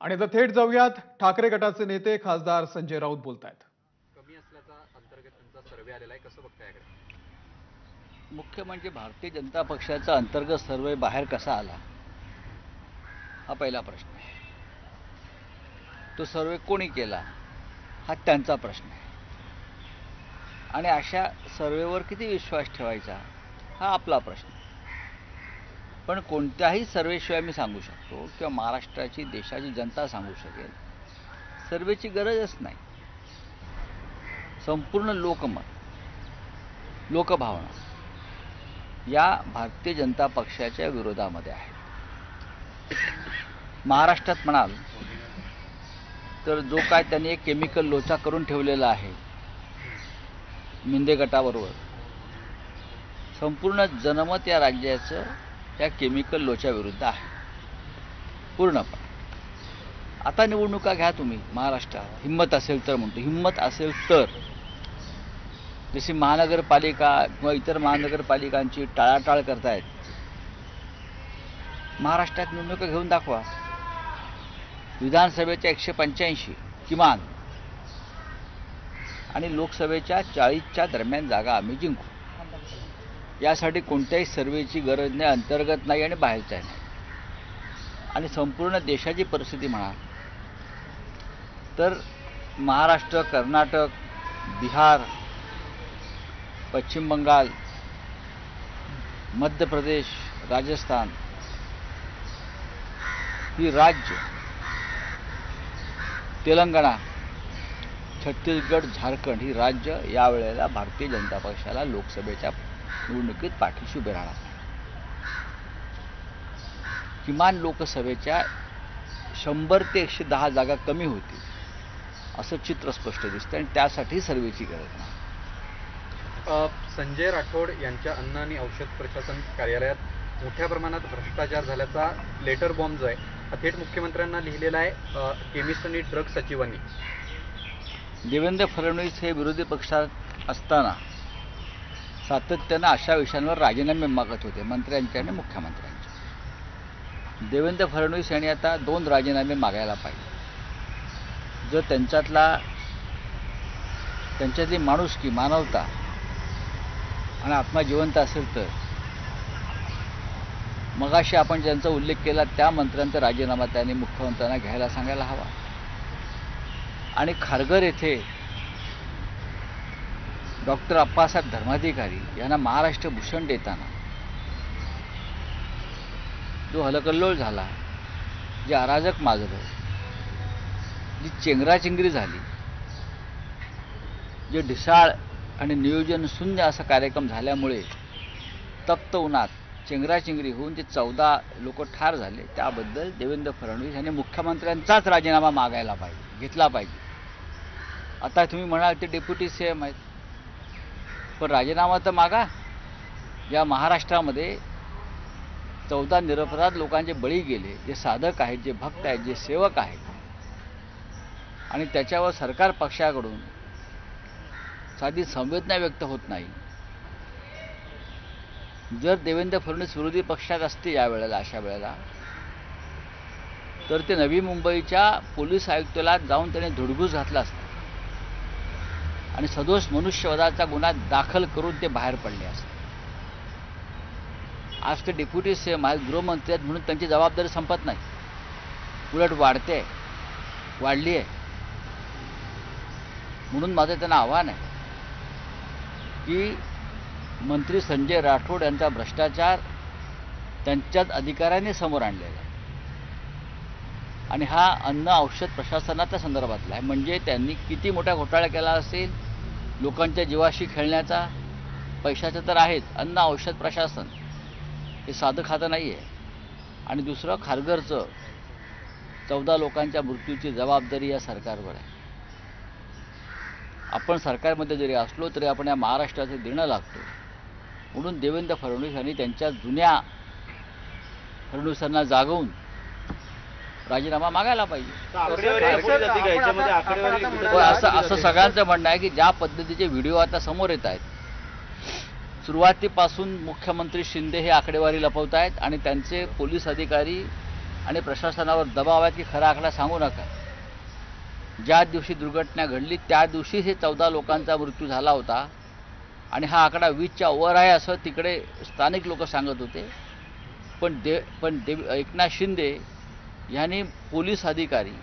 आणि आता थेट जाऊयात. ठाकरे गटाचे नेते खासदार संजय राऊत बोलतायत. कमी असल्याचा अंतर्गत त्यांचा सर्वे आलेला आहे. कसं बघताय याकडे? मुख्य म्हणजे भारतीय जनता पक्षाचा अंतर्गत सर्वे बाहेर कसा आला? हा पहिला प्रश्न आहे. तो सर्वे कोणी केला? हा त्यांचा प्रश्न आहे. आणि अशा सर्वेवर किती विश्वास ठेवायचा? हा आपला प्रश्न आहे. पण कोणत्याही सर्वेशिवाय मी सांगू शकतो किंवा महाराष्ट्राची देशाची जनता सांगू शकेल. सर्वेची गरजच नाही. संपूर्ण लोकमत लोकभावना या भारतीय जनता पक्षाच्या विरोधामध्ये आहे. महाराष्ट्रात म्हणाल तर जो काय त्यांनी एक केमिकल लोचा करून ठेवलेला आहे मिंदे गटाबरोबर संपूर्ण जनमत या राज्याचं या केमिकल लोच्या विरुद्ध आहे. पूर्णपणे. आता निवडणुका घ्या तुम्ही महाराष्ट्रात. हिंमत असेल तर म्हणतो. हिंमत असेल तर. जशी महानगरपालिका किंवा इतर महानगरपालिकांची टाळाटाळ करतायत. महाराष्ट्रात निवडणुका घेऊन दाखवा. विधानसभेच्या एकशे पंच्याऐंशी किमान. आणि लोकसभेच्या चाळीसच्या दरम्यान जागा आम्ही जिंकू. यासाठी कोणत्याही सर्वेची गरज नाही अंतर्गत नाही आणि बाहेरच्या नाही. आणि संपूर्ण देशाची परिस्थिती म्हणा. तर महाराष्ट्र कर्नाटक बिहार पश्चिम बंगाल मध्य प्रदेश राजस्थान ही राज्य तेलंगणा छत्तीसगड झारखंड ही राज्य यावेळेला भारतीय जनता पक्षाला लोकसभेच्या निवडणुकीत पाठीशी उभे राहणार किमान लोकसभेच्या शंभर ते एकशे दहा जागा कमी होतील असं चित्र स्पष्ट दिसतं आणि त्यासाठी सर्वेची गरज नाही. संजय राठोड यांच्या अन्न आणि औषध प्रशासन कार्यालयात मोठ्या प्रमाणात भ्रष्टाचार झाल्याचा लेटर बॉम्ब जो आहे हा थेट मुख्यमंत्र्यांना लिहिलेला आहे केमिस्ट आणि ड्रग सचिवांनी. देवेंद्र फडणवीस हे विरोधी पक्षात असताना सातत्यानं अशा विषयांवर राजीनामे मागत होते मंत्र्यांचे आणि मुख्यमंत्र्यांचे. देवेंद्र फडणवीस यांनी आता दोन राजीनामे मागायला पाहिजे. जर त्यांच्यातला त्यांच्यातली माणुसकी मानवता आणि आत्मा जिवंत असेल तर मगाशी आपण ज्यांचा उल्लेख केला त्या मंत्र्यांचा राजीनामा त्यांनी मुख्यमंत्र्यांना घ्यायला सांगायला हवा. आणि खारघर येथे डॉक्टर अप्पासाहेब धर्माधिकारी यांना महाराष्ट्र भूषण देताना जो हलकल्लोळ झाला जे अराजक माजलं जी चेंगराचेंगरी झाली जे ढिसाळ आणि नियोजन शून्य असा कार्यक्रम झाल्यामुळे तप्त उन्हात चेंगराचेंगरी होऊन जे चौदा लोक ठार झाले त्याबद्दल देवेंद्र फडणवीस यांनी मुख्यमंत्र्यांचाच राजीनामा मागायला पाहिजे घेतला पाहिजे. आता तुम्ही म्हणाल ते डेप्युटी सी एम आहेत. पण राजीनामा तर मागा या महाराष्ट्रामध्ये चौदा निरपराध लोकांचे बळी गेले जे साधक आहेत जे भक्त आहेत जे सेवक आहेत. आणि त्याच्यावर सरकार पक्षाकडून साधी संवेदना व्यक्त होत नाही. जर देवेंद्र फडणवीस विरोधी पक्षात असते या वेळेला अशा वेळेला तर ते नवी मुंबईच्या पोलीस आयुक्तालयात जाऊन त्याने धुडगूस घातला असता. आणि सदोष मनुष्यवधाचा गुन्हा दाखल करून ते बाहेर पडले असते. आज ते डेप्युटी सीएम आहेत गृहमंत्री आहेत म्हणून त्यांची जबाबदारी संपत नाही. उलट वाढते वाढली आहे. म्हणून माझं त्यांना आव्हान आहे की मंत्री संजय राठोड यांचा भ्रष्टाचार त्यांच्याच अधिकाऱ्यांनी समोर आणलेला आहे. आणि हा अन्न औषध प्रशासनाच्या संदर्भातला आहे. म्हणजे त्यांनी किती मोठा घोटाळा केला असेल लोकांच्या जीवाशी खेळण्याचा पैशाचं तर आहेच. अन्न औषध प्रशासन हे साधं खातं नाही आहे आणि दुसरं खारघरचं चौदा लोकांच्या मृत्यूची जबाबदारी या सरकारवर आहे. आपण सरकारमध्ये जरी असलो तरी आपण या महाराष्ट्राचे देणं लागतो. म्हणून देवेंद्र फडणवीस यांनी त्यांच्या जुन्या फडणवीसांना जागवून राजीनामा मागायला पाहिजे. असं असं सगळ्यांचं म्हणणं आहे की ज्या पद्धतीचे व्हिडिओ आता समोर येत आहेत सुरुवातीपासून मुख्यमंत्री शिंदे हे आकडेवारी लपवत आहेत आणि त्यांचे पोलीस अधिकारी आणि प्रशासनावर दबाव आहे की खरा आकडा सांगू नका. ज्या दिवशी दुर्घटना घडली त्या दिवशी हे चौदा लोकांचा मृत्यू झाला होता आणि हा आकडा वीसच्या वर आहे असं तिकडे स्थानिक लोक सांगत होते. पण दे पण देव एकनाथ शिंदे याने पोलीस अधिकारी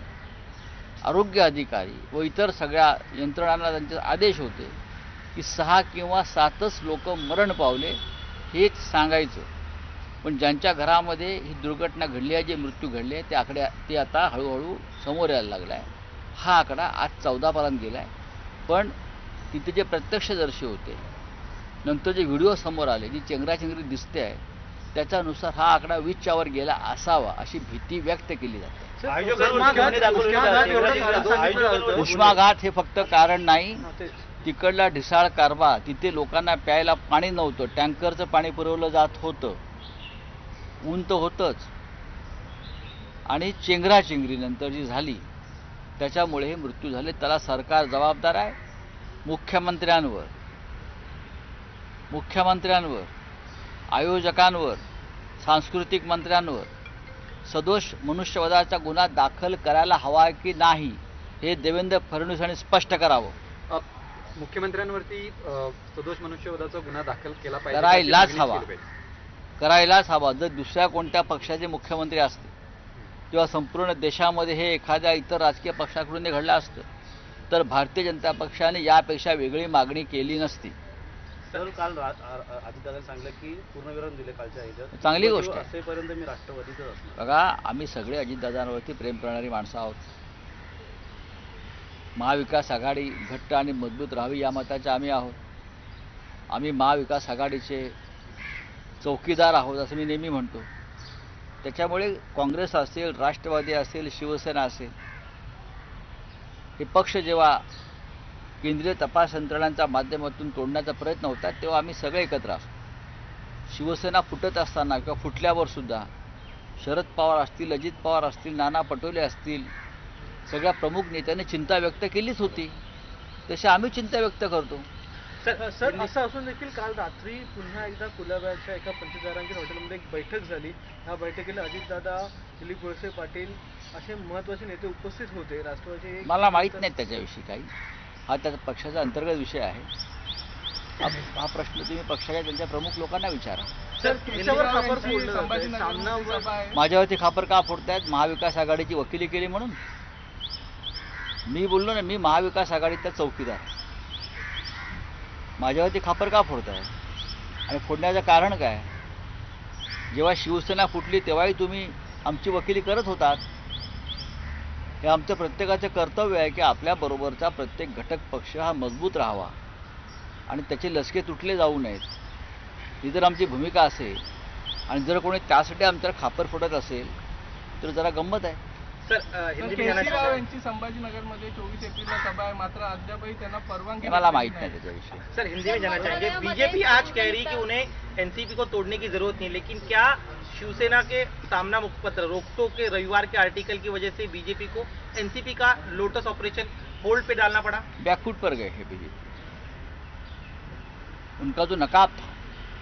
आरोग्य अधिकारी व इतर सगळ्या यंत्रणांना त्यांचे आदेश होते की सहा किंवा सातच लोक मरण पावले हेच सांगायचं. पण ज्यांच्या घरामध्ये ही दुर्घटना घडली आहे जे मृत्यू घडले आहे ते आकडे ते आता हळूहळू समोर यायला लागला आहे हा आकडा आज चौदापर्यंत गेला आहे पण तिथे जे प्रत्यक्षदर्शी होते नंतर जे व्हिडिओ समोर आले जी चेंगराचेंगरी दिसते आहे त्याच्यानुसार हा आकडा वीसच्या वर गेला असावा अशी भीती व्यक्त केली जाते. उष्माघात हे फक्त कारण नाही. तिकडला ढिसाळ कारभार तिथे लोकांना प्यायला पाणी नव्हतं टँकरचं पाणी पुरवलं जात होतं. ऊन तर होतंच. आणि चेंगराचेंगरी नंतर जी झाली त्याच्यामुळे हे मृत्यू झाले. त्याला सरकार जबाबदार आहे. मुख्यमंत्र्यांवर. मुख्यमंत्र्यांवर. आयोजकांवर सांस्कृतिक मंत्र्यांवर सदोष मनुष्यवधाचा गुन्हा दाखल करायला हवा की नाही हे देवेंद्र फडणवीसांनी स्पष्ट करावं. मुख्यमंत्र्यांवरती सदोष मनुष्यवधाचा गुन्हा दाखल केला पाहिजे करायलाच हवा. करायलाच हवा. जर दुसऱ्या कोणत्या पक्षाचे मुख्यमंत्री असते किंवा संपूर्ण देशामध्ये हे एखाद्या इतर राजकीय पक्षाकडून घडलं असतं तर भारतीय जनता पक्षाने यापेक्षा वेगळी मागणी केली नसती. सर काल अजितदादा सांगलं की पूर्णविराम दिले कालच्या ह्याच्यात चांगली गोष्ट आहे. असेपर्यंत मी राष्ट्रवादीतच असणार. बघा आम्ही सगळे अजितदादांवरती प्रेम करणारी माणसं आहोत. महाविकास आघाडी घट्ट आणि मजबूत राहावी या मताचे आम्ही आहोत. आम्ही महाविकास आघाडीचे चौकीदार आहोत असं मी नेहमी म्हणतो. त्याच्यामुळे काँग्रेस असेल राष्ट्रवादी असेल शिवसेना असेल हे पक्ष जेव्हा केंद्रीय तपास यंत्रणांच्या माध्यमातून तोडण्याचा प्रयत्न होता तेव्हा आम्ही सगळे एकत्र असतो शिवसेना फुटत असताना किंवा फुटल्यावर सुद्धा शरद पवार असतील अजित पवार असतील नाना पटोले असतील सगळ्या प्रमुख नेत्यांनी चिंता व्यक्त केलीच होती. तशी आम्ही चिंता व्यक्त करतो. सर सर असं असून देखील काल रात्री पुन्हा एकदा कुलाब्याच्या एका पंचतारांकित हॉटेलमध्ये एक बैठक झाली. ह्या बैठकीला अजितदादा दिलीप वळसे पाटील असे महत्त्वाचे नेते उपस्थित होते. राष्ट्रवादी मला माहीत नाही त्याच्याविषयी काही. हा त्याचा पक्षाचा अंतर्गत विषय आहे. हा प्रश्न तुम्ही पक्षाच्या त्यांच्या प्रमुख लोकांना विचारा. माझ्यावरती खापर का फोडतायत? महाविकास आघाडीची वकिली केली म्हणून? मी बोललो ना मी महाविकास आघाडीचा चौकीदार. माझ्यावरती खापर का फोडताय? आणि फोडण्याचं कारण काय? जेव्हा शिवसेना फुटली तेव्हाही तुम्ही आमची वकिली करत होतात. हे आमचं प्रत्येकाचं कर्तव्य आहे की आपल्याबरोबरचा प्रत्येक घटक पक्ष हा मजबूत राहावा. आणि त्याचे लसके तुटले जाऊ नयेत. ही जर आमची भूमिका असेल आणि जर कोणी त्यासाठी आमच्यावर खापर फोडत असेल तर जरा गंमत आहे. सर में जाना केसीराव यांची संभाजीनगरमध्ये चोवीस एप्रिलला सभा आहे. मात्र अद्यापही त्यांना परवानगी मला भेटलेली नाही. त्याच्याविषयी. सर हिंदी में जाना चाहेंगे. बीजेपी आज कह रही कि उन्हें एनसीपी को तोड़ने की ज़रूरत नहीं लेकिन क्या शिवसेना के सामना मुखपत्र रोकटो के रविवार के आर्टिकल की वजह से बीजेपी को एनसीपी का लोटस ऑपरेशन होल्ड पे डालना पड़ा? बैकफुट पर गए हैं बीजेपी। उनका जो नकाब था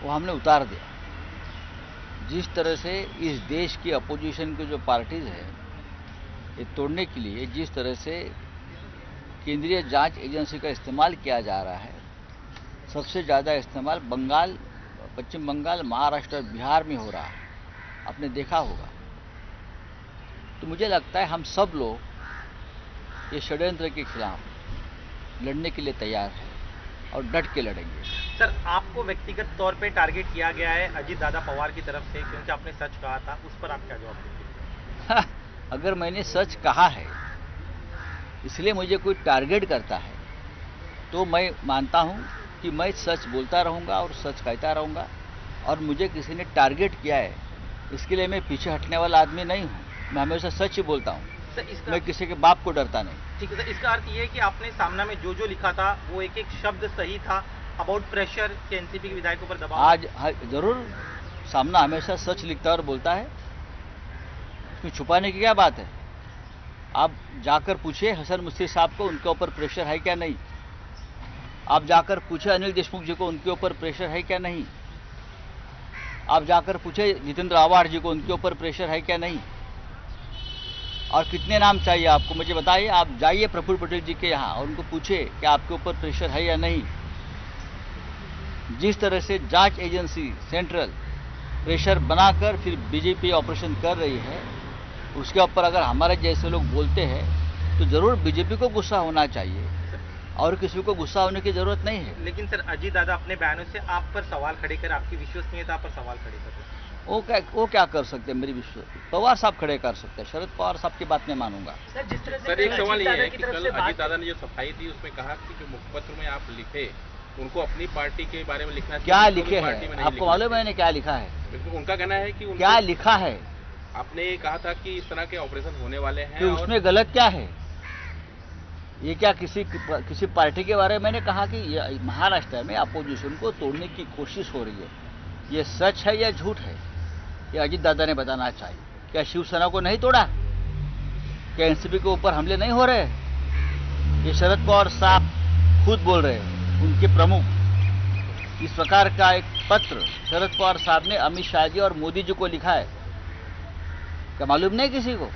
वो हमने उतार दिया। जिस तरह से इस देश की अपोजिशन की जो पार्टीज़ है ये तोड़ने के लिए जिस तरह से केंद्रीय जाँच एजेंसी का इस्तेमाल किया जा रहा है सबसे ज़्यादा इस्तेमाल बंगाल पश्चिम बंगाल महाराष्ट्र और बिहार में हो रहा है। आपने देखा होगा। तो मुझे लगता है हम सब लोग ये षड्यंत्र के खिलाफ लड़ने के लिए तैयार हैं और डट के लड़ेंगे। सर आपको व्यक्तिगत तौर पे टारगेट किया गया है अजीत दादा पवार की तरफ़ से क्योंकि आपने सच कहा था उस पर आप क्या जवाब देंगे? अगर मैंने सच कहा है इसलिए मुझे कोई टारगेट करता है तो मैं मानता हूँ कि मैं सच बोलता रहूँगा और सच कहता रहूँगा और मुझे किसी ने टारगेट किया है इसके लिए मैं पीछे हटने वाला आदमी नहीं हूँ। मैं हमेशा सच ही बोलता हूँ। मैं किसी के बाप को डरता नहीं। ठीक है सर इसका अर्थ ये है कि आपने सामना में जो जो लिखा था वो एक एक शब्द सही था अबाउट प्रेशर के एनसीपी के विधायकों पर दबाव। आज ह- ज़रूर सामना हमेशा सच लिखता और बोलता है। इसमें छुपाने की क्या बात है? आप जाकर पूछिए, हसन मुस्ती साहब को उनके ऊपर प्रेशर है क्या नहीं? आप जाकर पूछे अनिल देशमुख जी को उनके ऊपर प्रेशर है क्या नहीं? आप जाकर पूछे जितेंद्र आवाड़ जी को उनके ऊपर प्रेशर है क्या नहीं? और कितने नाम चाहिए आपको? मुझे बताइए, आप जाइए प्रफुल्ल पटेल जी के यहाँ और उनको पूछे कि आपके ऊपर प्रेशर है या नहीं। जिस तरह से जाँच एजेंसी सेंट्रल प्रेशर बनाकर फिर बीजेपी ऑपरेशन कर रही है उसके ऊपर अगर हमारे जैसे लोग बोलते हैं तो ज़रूर बीजेपी को गुस्सा होना चाहिए। और किसी को गुस्सा होने की ज़रूरत नहीं है। लेकिन सर अजीत दादा अपने बयानों से आप पर सवाल खड़े कर आपकी विश्वसनीयता पर सवाल खड़े कर वो क्या वो क्या कर सकते हैं मेरी विश्व पवार साहब खड़े कर सकते हैं। शरद पवार साहब की बात मैं मानूँगा। सर जिस तरह से सर एक सवाल ये है कि कल अजीत दादा ने जो सफ़ाई दी उसमें कहा कि जो मुखपत्र में आप लिखे उनको अपनी पार्टी के बारे में लिखना क्या लिखे पार्टी में हैं आपको मालूम है मैंने क्या लिखा है? उनका कहना है कि क्या लिखा है? आपने ये कहा था कि इस तरह के ऑपरेशन होने वाले हैं और उसमें गलत क्या है? ये क्या किसी किसी पार्टी के बारे में मैंने कहा कि महाराष्ट्र में अपोजिशन को तोड़ने की कोशिश हो रही है। ये सच है या झूठ है? ये अजीत दादा ने बताना चाहिए। क्या शिवसेना को नहीं तोड़ा? क्या एनसीपी के ऊपर हमले नहीं हो रहे? ये शरद पवार साहब खुद बोल रहे हैं उनके प्रमुख। इस प्रकार का एक पत्र शरद पवार साहब ने अमित शाह जी और मोदी जी को लिखा है। क्या मालूम नहीं किसी को?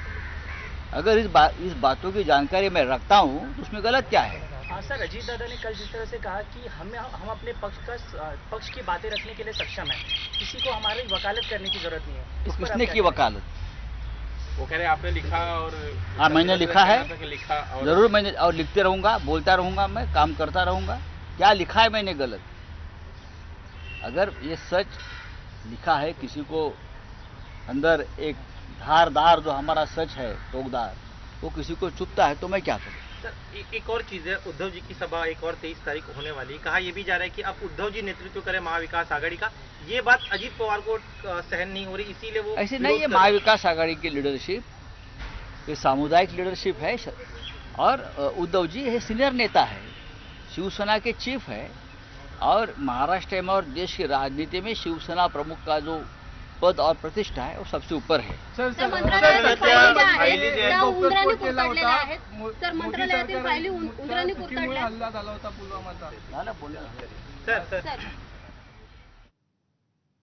अगर इस बात इस बातों की जानकारी मैं रखता हूँ तो उसमें गलत क्या है? हाँ सर अजीत दादा ने कल जिस तरह से कहा कि हम हम अपने पक्ष का पक्ष की बातें रखने के लिए सक्षम है। किसी को हमारी वकालत करने की ज़रूरत नहीं है। तो किसने की वकालत? वो कह रहे आपने लिखा और हाँ, मैंने लिखा है। लिखा और ज़रूर मैंने और लिखते रहूँगा बोलता रहूँगा मैं काम करता रहूँगा। क्या लिखा है मैंने गलत? अगर ये सच लिखा है किसी को अंदर एक धारदार जो हमारा सच है टोकदार वो किसी को चुपता है तो मैं क्या करूँ? सर एक और चीज़ है उद्धव जी की सभा एक और तेईस तारीख होने वाली है। कहा यह भी जा रहा है कि अब उद्धव जी नेतृत्व करें महाविकास आघाड़ी का। ये बात अजीत पवार को सहन नहीं हो रही इसीलिए वो ऐसे नहीं है हैं। महाविकास आघाड़ी की लीडरशिप ये सामुदायिक लीडरशिप है और उद्धव जी ये सीनियर नेता है शिवसेना के चीफ है और महाराष्ट्र में और देश की राजनीति में शिवसेना प्रमुख का जो पद और प्रतिष्ठा है वो सबसे ऊपर है। सर सर मंत्रालयातील फायली उंदराने कुरतडलेल्या होता. पुलवामाचा. सर. सर.